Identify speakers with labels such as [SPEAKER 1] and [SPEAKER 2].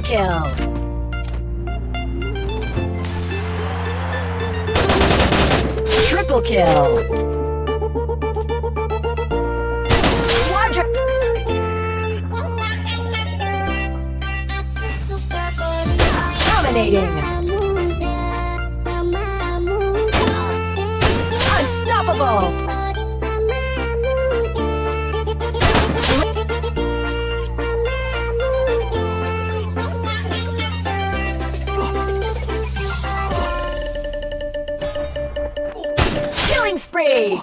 [SPEAKER 1] Triple kill. Triple kill! Dominating! Unstoppable! killing spree!